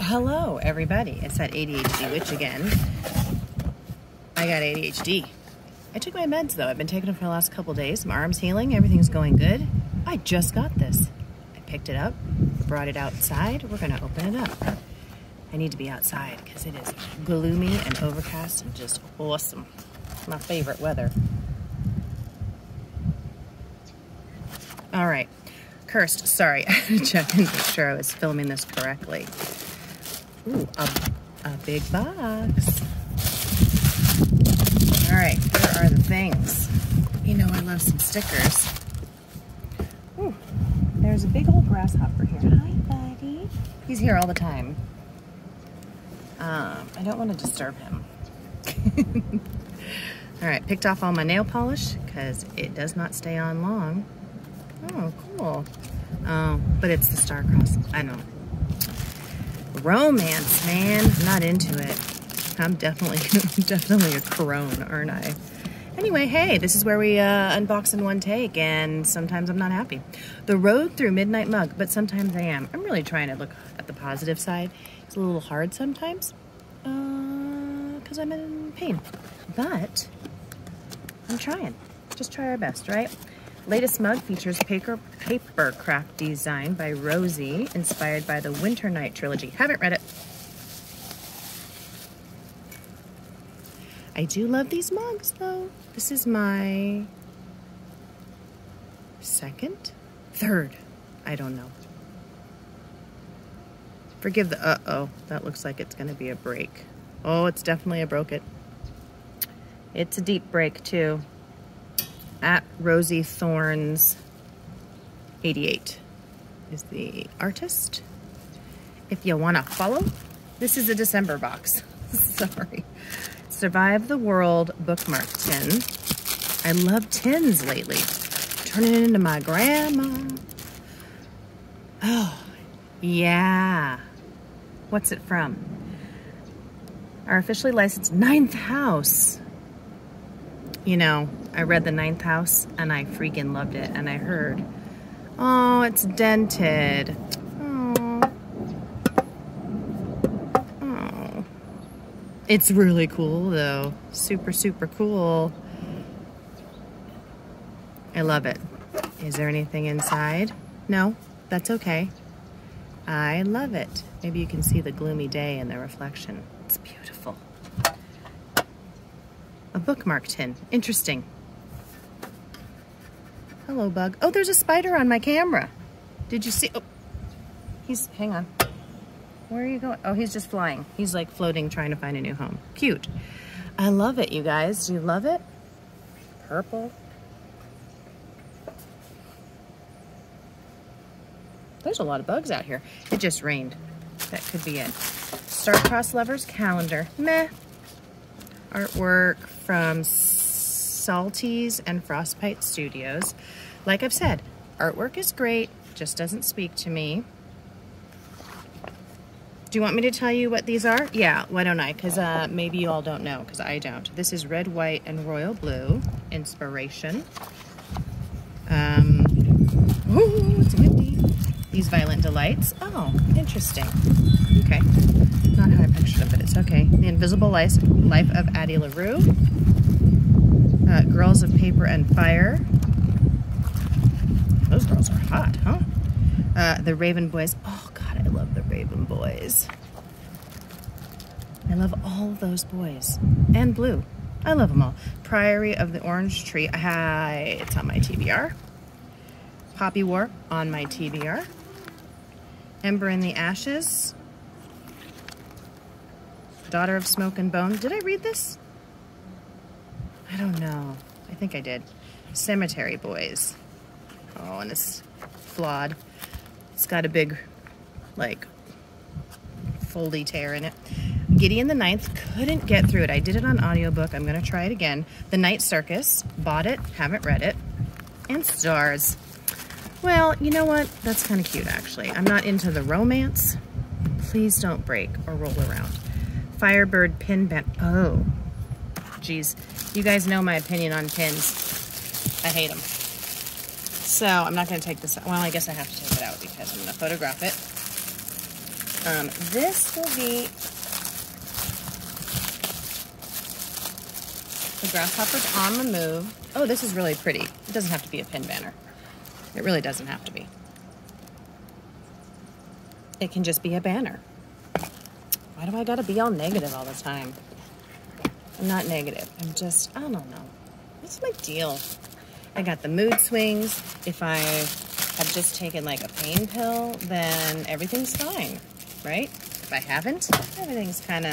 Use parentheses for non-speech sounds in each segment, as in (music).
Hello, everybody. It's that ADHD witch again. I got ADHD. I took my meds though. I've been taking them for the last couple days. My arm's healing. Everything's going good. I just got this. I picked it up, brought it outside. We're going to open it up. I need to be outside because it is gloomy and overcast and just awesome. My favorite weather. All right. Cursed. Sorry. (laughs) I had to check and make sure I was filming this correctly. Ooh, a, a big box. All right, here are the things. You know I love some stickers. Ooh, there's a big old grasshopper here. Hi, buddy. He's here all the time. Um, I don't want to disturb him. (laughs) all right, picked off all my nail polish because it does not stay on long. Oh, cool. Oh, but it's the star-crossed. I know romance, man. I'm not into it. I'm definitely, (laughs) definitely a crone, aren't I? Anyway, hey, this is where we uh, unbox in one take, and sometimes I'm not happy. The road through Midnight Mug, but sometimes I am. I'm really trying to look at the positive side. It's a little hard sometimes, because uh, I'm in pain. But I'm trying. Just try our best, right? Latest mug features paper, paper craft design by Rosie, inspired by the Winter Night trilogy. Haven't read it. I do love these mugs though. This is my second, third, I don't know. Forgive the uh-oh, that looks like it's gonna be a break. Oh, it's definitely a broke it. It's a deep break too at Rosie Thorns 88 is the artist. If you want to follow, this is a December box. (laughs) Sorry. Survive the World bookmark tin. I love tins lately. Turning it into my grandma. Oh, yeah. What's it from? Our officially licensed ninth house. You know, I read The Ninth House and I freaking loved it. And I heard, oh, it's dented. Oh. Oh. It's really cool though. Super, super cool. I love it. Is there anything inside? No, that's okay. I love it. Maybe you can see the gloomy day in the reflection. It's beautiful. A bookmark tin. Interesting. Hello, bug. Oh, there's a spider on my camera. Did you see? Oh, he's, hang on. Where are you going? Oh, he's just flying. He's like floating, trying to find a new home. Cute. I love it, you guys. Do you love it? Purple. There's a lot of bugs out here. It just rained. That could be it. Star-Crossed Lovers calendar. Meh. Artwork from Salties and Frostbite Studios. Like I've said, artwork is great, just doesn't speak to me. Do you want me to tell you what these are? Yeah, why don't I? Because uh, maybe you all don't know, because I don't. This is red, white, and royal blue inspiration. Um. These Violent Delights. Oh, interesting. Okay. Not how I pictured it, but it's okay. The Invisible Life, Life of Addie LaRue. Uh, Girls of Paper and Fire. Those girls are hot, huh? Uh, the Raven Boys. Oh, God, I love the Raven Boys. I love all those boys. And blue. I love them all. Priory of the Orange Tree. Hi, it's on my TBR. Poppy War on my TBR. Ember in the Ashes. Daughter of Smoke and Bone. Did I read this? I don't know. I think I did. Cemetery Boys. Oh, and it's flawed. It's got a big, like, foldy tear in it. Gideon the Ninth, couldn't get through it. I did it on audiobook. I'm going to try it again. The Night Circus, bought it, haven't read it. And Stars. Well, you know what? That's kind of cute, actually. I'm not into the romance. Please don't break or roll around. Firebird Pin Band. Oh, geez. You guys know my opinion on pins. I hate them. So I'm not going to take this. Well, I guess I have to take it out because I'm going to photograph it. Um, this will be the grasshopper's on the move. Oh, this is really pretty. It doesn't have to be a pin banner. It really doesn't have to be. It can just be a banner. Why do I gotta be all negative all the time? I'm not negative. I'm just, I don't know. What's my deal? I got the mood swings. If I have just taken like a pain pill, then everything's fine, right? If I haven't, everything's kind of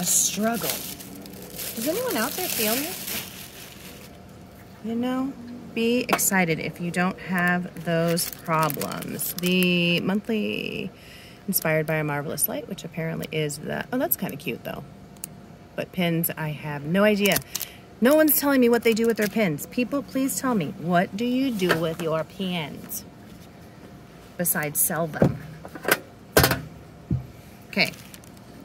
a struggle. Does anyone out there feel me? You know, be excited if you don't have those problems. The monthly inspired by a marvelous light, which apparently is the, oh, that's kind of cute though. But pins, I have no idea. No one's telling me what they do with their pins. People, please tell me, what do you do with your pins? Besides sell them. Okay,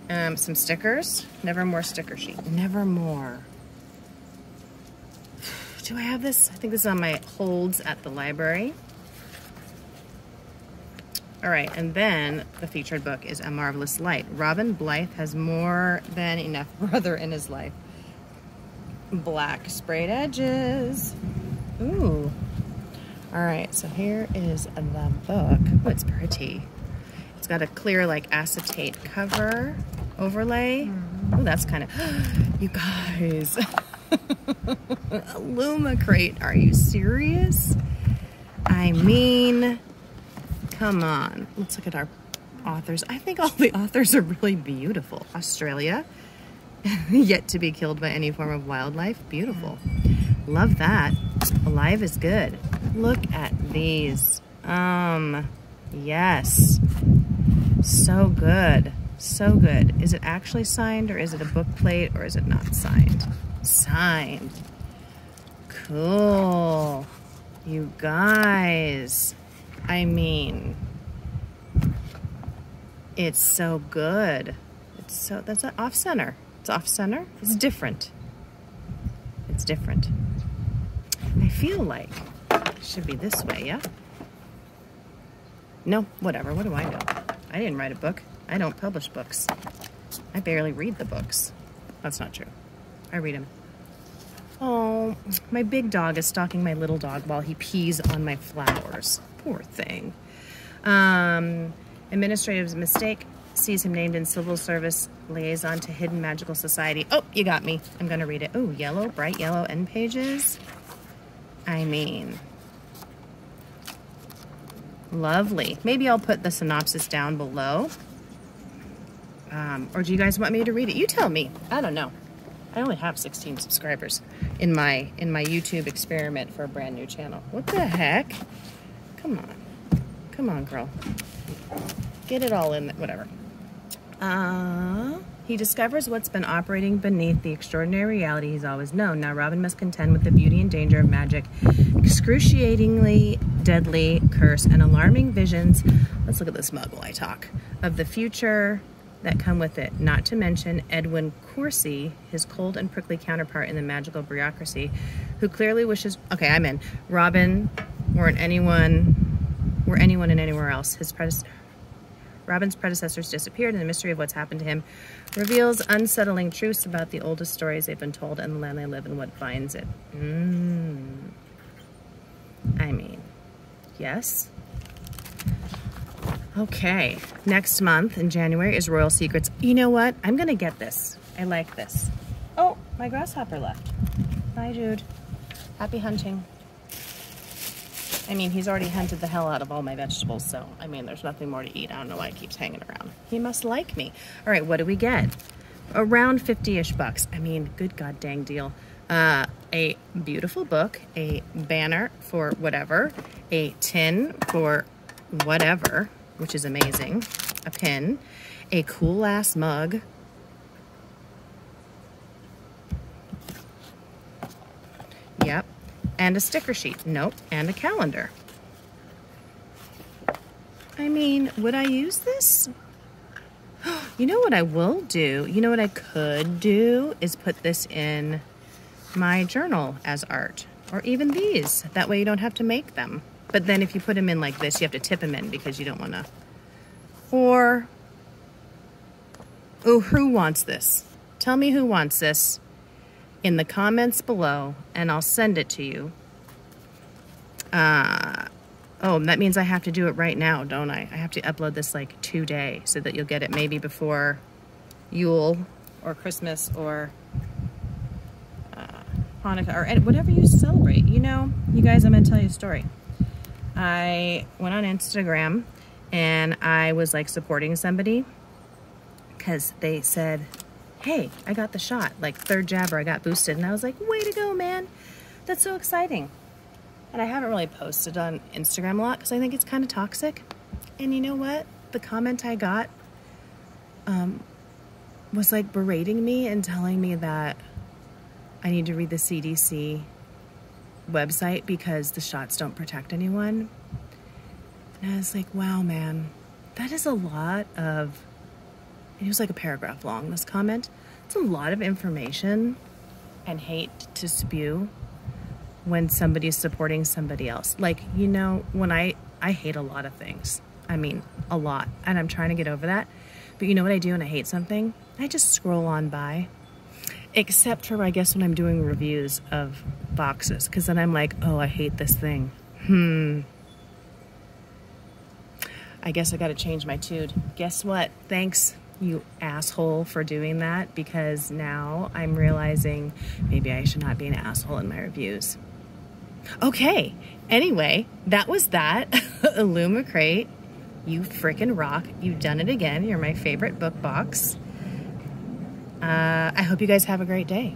um, some stickers. Nevermore sticker sheet. Nevermore. Do I have this? I think this is on my holds at the library. All right, and then the featured book is A Marvelous Light. Robin Blythe has more than enough (laughs) brother in his life. Black sprayed edges. Ooh. All right, so here is the book. Oh, it's pretty. It's got a clear like acetate cover overlay. Oh, that's kind of, (gasps) you guys. (laughs) Illumicrate, are you serious? I mean, come on. Let's look at our authors. I think all the authors are really beautiful. Australia, (laughs) yet to be killed by any form of wildlife. Beautiful. Love that. Alive is good. Look at these. Um, yes. So good. So good. Is it actually signed or is it a book plate or is it not signed? Signed. Cool. You guys. I mean, it's so good. It's so, that's off center. It's off center. It's different. It's different. I feel like it should be this way, yeah? No, whatever. What do I know? I didn't write a book. I don't publish books. I barely read the books. That's not true. I read them. Oh, my big dog is stalking my little dog while he pees on my flowers. Poor thing. Um, administrative mistake sees him named in civil service liaison to Hidden Magical Society. Oh, you got me. I'm going to read it. Oh, yellow, bright yellow end pages. I mean, Lovely. Maybe I'll put the synopsis down below. Um, or do you guys want me to read it? You tell me. I don't know. I only have 16 subscribers in my in my YouTube experiment for a brand new channel. What the heck? Come on. Come on, girl. Get it all in, whatever. Uh, he discovers what's been operating beneath the extraordinary reality he's always known. Now Robin must contend with the beauty and danger of magic, excruciatingly deadly curse, and alarming visions. Let's look at this muggle I talk of the future that come with it. Not to mention Edwin Courcey, his cold and prickly counterpart in the magical bureaucracy, who clearly wishes. Okay, I'm in. Robin, weren't anyone, were anyone and anywhere else. His predecessor Robin's predecessors disappeared and the mystery of what's happened to him reveals unsettling truths about the oldest stories they've been told and the land they live in, what binds it. Mm. I mean, yes. Okay, next month in January is Royal Secrets. You know what? I'm gonna get this. I like this. Oh, my grasshopper left. Bye, Jude. Happy hunting. I mean, he's already hunted the hell out of all my vegetables, so, I mean, there's nothing more to eat. I don't know why he keeps hanging around. He must like me. All right, what do we get? Around 50-ish bucks. I mean, good god dang deal. Uh, a beautiful book, a banner for whatever, a tin for whatever, which is amazing, a pin, a cool-ass mug, Yep, and a sticker sheet. Nope. And a calendar. I mean, would I use this? (gasps) You know what I will do? You know what I could do is put this in my journal as art or even these. That way you don't have to make them. But then if you put them in like this, you have to tip them in because you don't want to. Or Oh, who wants this? Tell me who wants this in the comments below and I'll send it to you. Uh, oh, that means I have to do it right now, don't I? I have to upload this like today so that you'll get it maybe before Yule or Christmas or uh, Hanukkah or whatever you celebrate. You know, you guys, I'm going to tell you a story. I went on Instagram and I was like supporting somebody because they said, hey, I got the shot, like third jabber, I got boosted. And I was like, way to go, man. That's so exciting. And I haven't really posted on Instagram a lot because I think it's kind of toxic. And you know what? The comment I got um, was like berating me and telling me that I need to read the CDC website because the shots don't protect anyone. And I was like, wow, man, that is a lot of it was like a paragraph long, this comment. It's a lot of information and hate to spew when somebody is supporting somebody else. Like, you know, when I, I hate a lot of things. I mean, a lot. And I'm trying to get over that. But you know what I do when I hate something? I just scroll on by. Except for, I guess, when I'm doing reviews of boxes. Because then I'm like, oh, I hate this thing. Hmm. I guess I got to change my tude. Guess what? Thanks you asshole for doing that because now I'm realizing maybe I should not be an asshole in my reviews. Okay, anyway, that was that. (laughs) Illumicrate, you freaking rock. You've done it again. You're my favorite book box. Uh, I hope you guys have a great day.